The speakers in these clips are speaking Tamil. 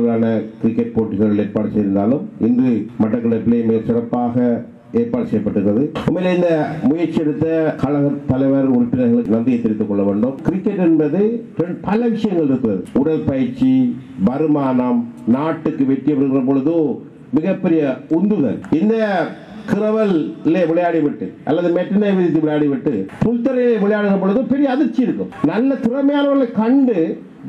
அளவிலான கிரிக்கெட் போட்டிகள் ஏற்பாடு செய்திருந்தாலும் இன்று மட்டக்களப்பிலே மிக சிறப்பாக ஏற்பாடு செய்யப்பட்டிருக்கிறது. உண்மையிலே இந்த முயற்சி எடுத்த கழக தலைவர் உறுப்பினர்களுக்கு நன்றியை தெரிவித்துக் கொள்ள வேண்டும். கிரிக்கெட் என்பது பல விஷயங்கள் இருக்கிறது. உடற்பயிற்சி வருமானம் நாட்டுக்கு வெற்றி பெறுகிற பொழுது மிகப்பெரிய உந்துதல். இந்த கிரவல்லே விளையாடிவிட்டு அல்லது மெட்டினை விதித்து விளையாடிவிட்டு புல்தரையை விளையாடுகிற பொழுது பெரிய அதிர்ச்சி இருக்கும். நல்ல திறமையானவர்களை கண்டு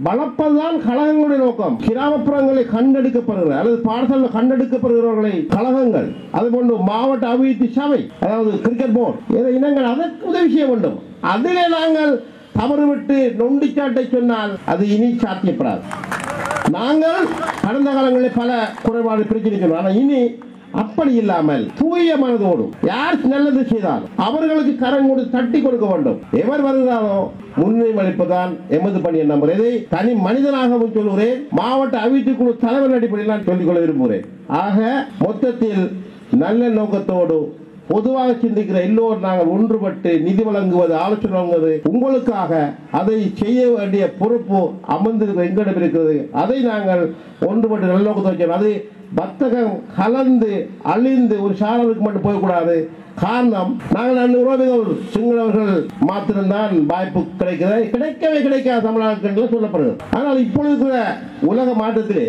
வளர்ப்பதுதான் கழகங்களுடைய நோக்கம். கிராமப்புறங்களை கண்டெடுக்கப்படுகிற அல்லது பாடசாலையில் கண்டெடுக்கப்படுகிறவர்களை கழகங்கள் அதுபோன்று மாவட்ட அபிவிருத்தி சபை அதாவது கிரிக்கெட் போர்டு இனங்கள் அதற்கு உதவி செய்ய வேண்டும். அதிலே நாங்கள் தவறுவிட்டு நொண்டிச்சாட்டை சொன்னால் அது இனி சாத்தியப்படாது. நாங்கள் கடந்த காலங்களில் பல குறைபாடு பிரிச்சிருக்கிறோம் ஆனால் இனி அப்படி இல்லாமல் தூய மனதோடு யார் நல்லது செய்தால் அவர்களுக்கு கரம் கொடுத்து தட்டி கொடுக்க வேண்டும். எவர் வருகிறாரோ முன்னுரிமை அளிப்பதுதான் எமது பணி என்ன இதை தனி மனிதனாகவும் சொல்கிறேன் மாவட்ட அபிவிருத்தி குழு தலைவர் அடிப்படையில் நான் சொல்லிக் கொள்ள விரும்புகிறேன். ஆக மொத்தத்தில் நல்ல நோக்கத்தோடு பொதுவாக சிந்திக்கிற எல்லோரும் நாங்கள் ஒன்றுபட்டு நிதி வழங்குவது ஆலோசனை வழங்குவது உங்களுக்காக அதை செய்ய வேண்டிய பொறுப்பு அமர்ந்திருக்கிற எங்களிடம் இருக்கிறது. அதை நாங்கள் ஒன்றுபட்டு நல்ல நோக்கத்தை வச்சோம் அது வர்த்தகம் கலந்து அழிந்து ஒரு சாரலுக்கு மட்டும் போகக்கூடாது. காரணம் நாங்கள் ரெண்டு உறவுகள் சிங்களவர்கள் மாத்திரம்தான் வாய்ப்பு கிடைக்கிறது. கிடைக்கவே கிடைக்காத தமிழ்நாட்டில் சொல்லப்படுகிறது. ஆனால் இப்பொழுது கூட உலக மாற்றத்தில்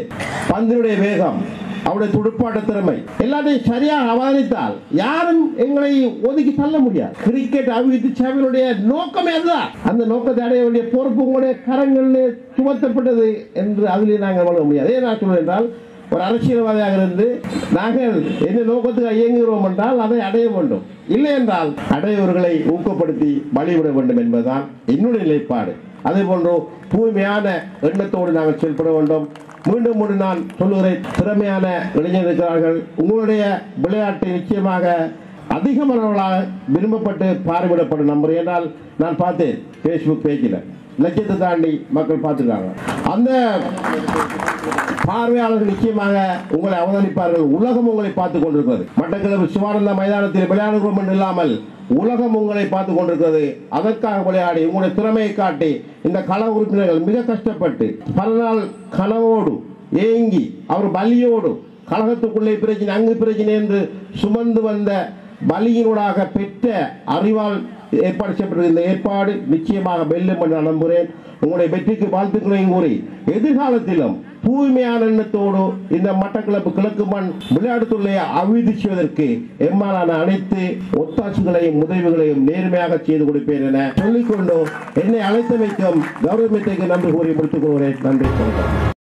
பந்தினுடைய வேகம் அவருடைய துடுப்பாட்ட திறமை. எல்லாத்தையும் சரியாக அவதானித்தால் யாரும் எங்களை ஒதுக்கி தள்ள முடியாது. கிரிக்கெட் அபிவிருத்தி சேவையினுடைய நோக்கமே அதுதான் அந்த நோக்கத்தை அடைய வேண்டிய பொறுப்பு உங்களுடைய கரங்களில் சுமத்தப்பட்டது என்று அதிலே நாங்கள் வழங்க முடியாது. ஏன் நான் சொல்றேன் என்றால் ஒரு அரசியல்வாதியாக இருந்து நாங்கள் என்ன நோக்கத்துக்கு இயங்குகிறோம் என்றால் அதை அடைய வேண்டும். இல்லை என்றால் அடையவர்களை ஊக்கப்படுத்தி வழிவிட வேண்டும் என்பதுதான் என்னுடைய நிலைப்பாடு. அதே போன்று தூய்மையான எண்ணத்தோடு நாங்கள் செயல்பட வேண்டும். மீண்டும் மீண்டும் நான் சொல்லுகிறேன் திறமையான இளைஞர் இருக்கிறார்கள். உங்களுடைய விளையாட்டு நிச்சயமாக அதிகமானவர்களாக விரும்பப்பட்டு பார்வையிடப்படும் நம்பர். ஏன்னால் நான் பார்த்தேன் ஃபேஸ்புக் பேஜில் லட்சத்தை தாண்டி மக்கள் பார்த்துருக்காங்க அந்த பார்வையாளர்கள் நிச்சயமாக உங்களை அவதானிப்பார்கள். உலகம் உங்களை பார்த்துக் கொண்டிருக்கிறது. மட்டக்களப்பு சிவானந்த மைதானத்தில் விளையாடுகிறோம் என்று இல்லாமல் உலகம் உங்களை பார்த்துக் கொண்டிருக்கிறது. அதற்காக விளையாடி உங்களுடைய திறமையை காட்டி இந்த கள உறுப்பினர்கள் மிக கஷ்டப்பட்டு பல நாள் கனவோடு ஏங்கி அவர் பலியோடு கழகத்துக்குள்ளே பிரச்சனை அங்கு பிரச்சனை என்று சுமந்து வந்த பலியினூடாக பெற்ற அறிவால் ஏற்பாடு செய்யப்பட்ட இந்த ஏற்பாடு நிச்சயமாக வெல்லும் என்று நான் நம்புகிறேன். உங்களுடைய வெற்றிக்கு வாழ்த்துக்களையும் கூறி எதிர்காலத்திலும் தூய்மையான எண்ணத்தோடு இந்த மட்டக்களப்பு கிழக்கு மண் விளையாட்டுத்துறையை அபிவிருத்தி செய்வதற்கு எம்மாலான அனைத்து ஒத்தாசுகளையும் உதவிகளையும் நேர்மையாக செய்து கொடுப்பேன் என சொல்லிக்கொண்டு என்னை அழைத்தமைக்கும் கௌரவத்தைக்கு நன்றி கூறி முடித்துக் கொள்கிறேன். நன்றி